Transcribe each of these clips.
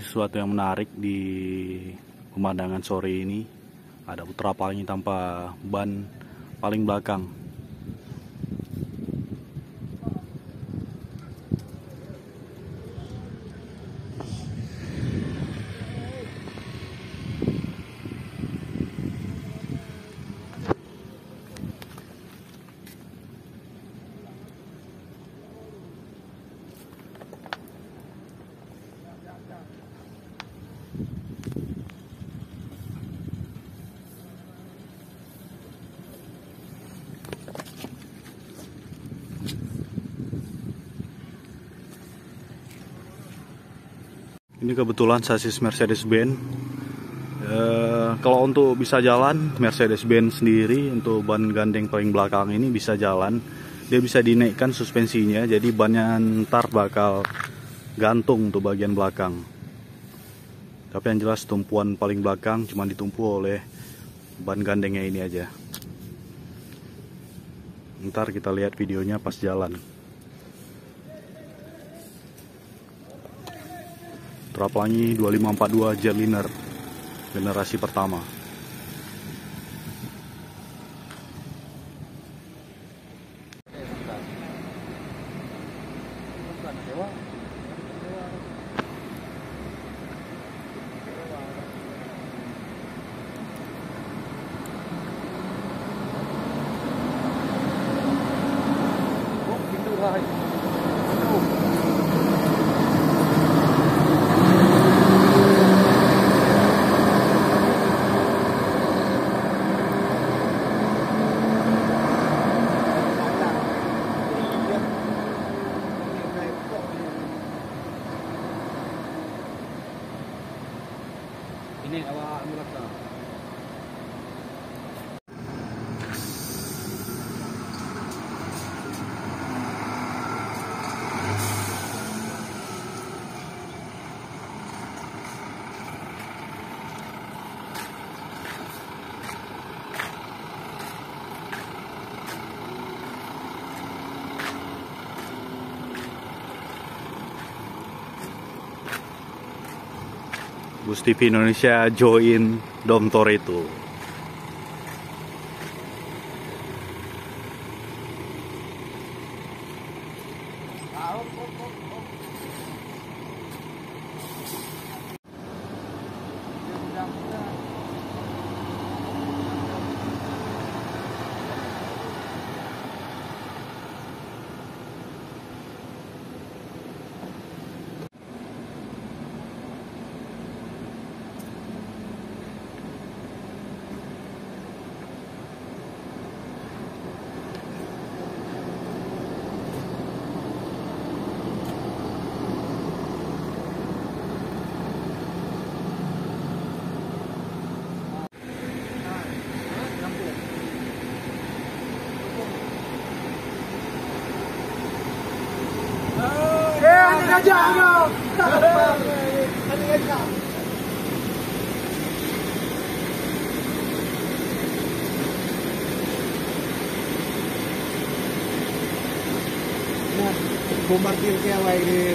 sesuatu yang menarik di pemandangan sore ini. Ada putra paling tanpa ban paling belakang. ini kebetulan sasis Mercedes-Benz. E, kalau untuk bisa jalan Mercedes-Benz sendiri untuk ban gandeng paling belakang ini bisa jalan. Dia bisa dinaikkan suspensinya jadi bannya ntar bakal gantung untuk bagian belakang. Tapi yang jelas tumpuan paling belakang cuma ditumpu oleh ban gandengnya ini aja. Ntar kita lihat videonya pas jalan. Teraplangi 2542 Jetliner generasi pertama. ini awak mulakan. Bus TV Indonesia join Dom itu. Oh, jangan. Nah, Bombardir kayak wae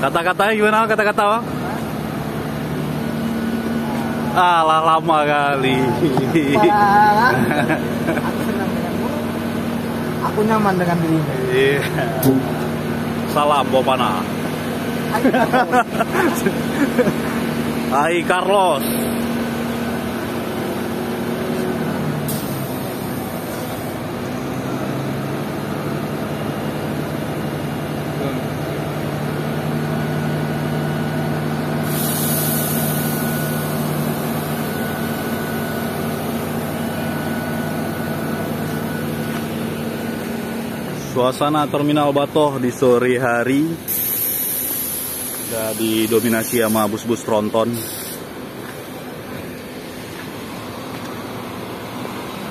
Kata-katanya gimana kata-kata bang? Alah lama kali. Aku nyaman dengan diri. Iya. Salam Bopana. Hai Carlos. Suasana Terminal Batoh di sore hari. Udah didominasi sama bus-bus tronton.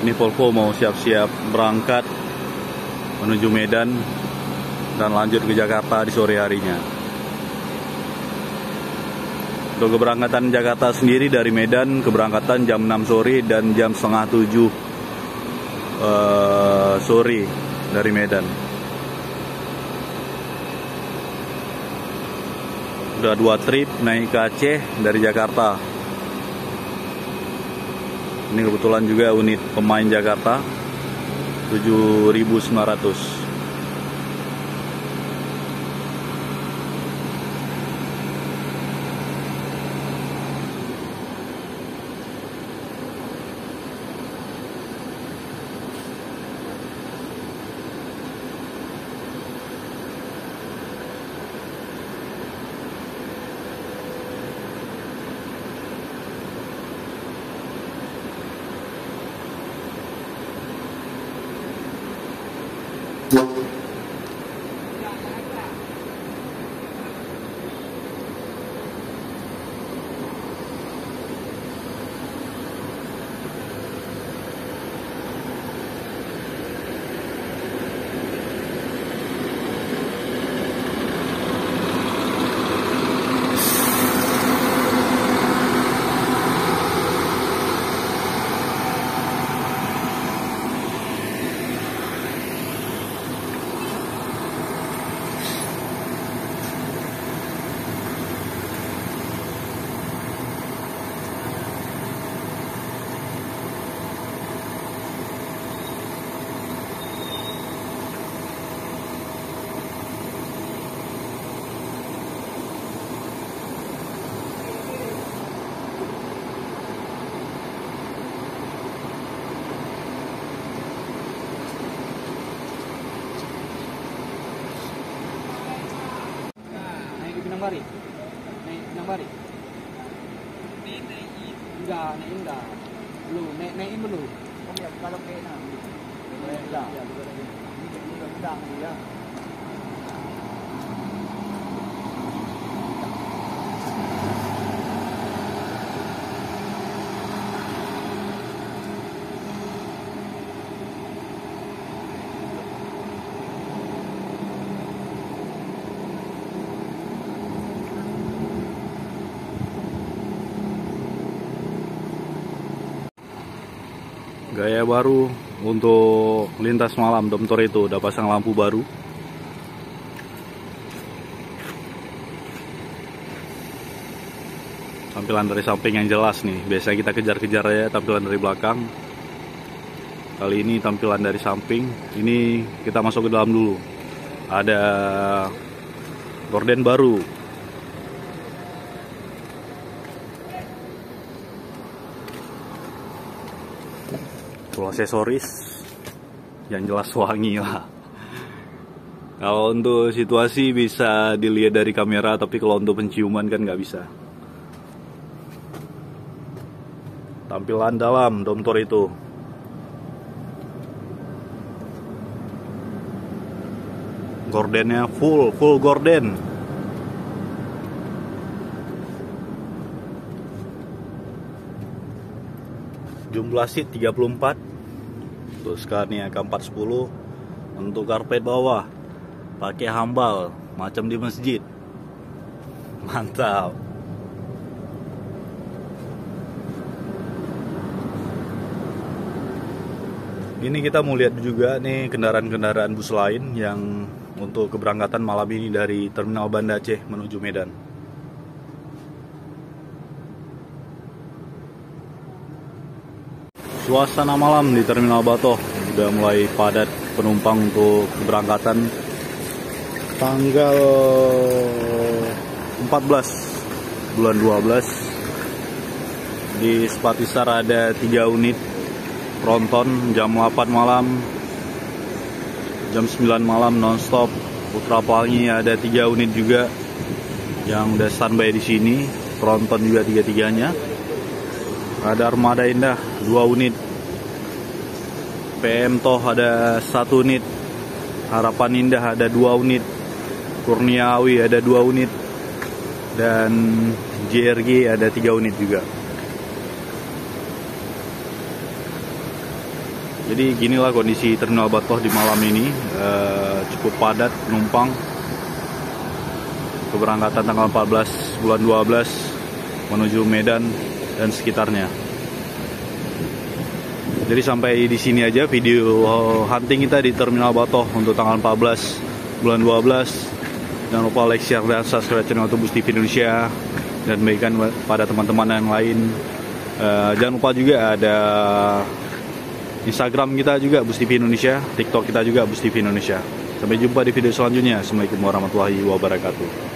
Ini Volvo mau siap-siap berangkat menuju Medan dan lanjut ke Jakarta di sore harinya. Untuk keberangkatan Jakarta sendiri dari Medan keberangkatan jam 6 sore dan jam setengah 7 uh, sore dari Medan. Udah dua trip naik ke Aceh dari Jakarta. Ini kebetulan juga unit pemain Jakarta 7900. Naik di Pinang Bari. Naik Bari. Enggak, naik enggak. Belum, naik naikin belum. Oh ya, kalau kayak nah. Enggak. Enggak, ya. Gaya baru untuk lintas malam Dom Toretto udah pasang lampu baru. Tampilan dari samping yang jelas nih. Biasanya kita kejar-kejar ya tampilan dari belakang. Kali ini tampilan dari samping. Ini kita masuk ke dalam dulu. Ada gorden baru. Full aksesoris yang jelas wangi lah. Kalau untuk situasi bisa dilihat dari kamera, tapi kalau untuk penciuman kan nggak bisa. Tampilan dalam Domtor itu. Gordennya full, full gorden. Jumlah seat 34 Untuk Scania K410 Untuk karpet bawah. Pakai hambal Macam di masjid. Mantap. Ini kita mau lihat juga nih kendaraan-kendaraan bus lain yang untuk keberangkatan malam ini dari Terminal Banda Aceh menuju Medan. Suasana malam di Terminal Batoh sudah mulai padat penumpang untuk keberangkatan. Tanggal 14 bulan 12 di Sepatisar ada 3 unit Tronton jam 8 malam jam 9 malam nonstop. Putra Pelangi ada 3 unit juga yang udah standby di sini Tronton juga tiga-tiganya ada Armada Indah dua unit. PM Toh ada satu unit. Harapan Indah ada dua unit, Kurniawi ada dua unit, dan JRG ada tiga unit juga. Jadi ginilah kondisi Terminal Batoh di malam ini, uh, cukup padat penumpang. Keberangkatan tanggal 14 bulan 12 menuju Medan dan sekitarnya. Jadi sampai di sini aja video hunting kita di Terminal Batoh untuk tanggal 14 bulan 12. Jangan lupa like, share, dan subscribe channel Tubus TV Indonesia dan bagikan pada teman-teman yang lain. Uh, jangan lupa juga ada Instagram kita juga Bus TV Indonesia, TikTok kita juga Bus TV Indonesia. Sampai jumpa di video selanjutnya. Assalamualaikum warahmatullahi wabarakatuh.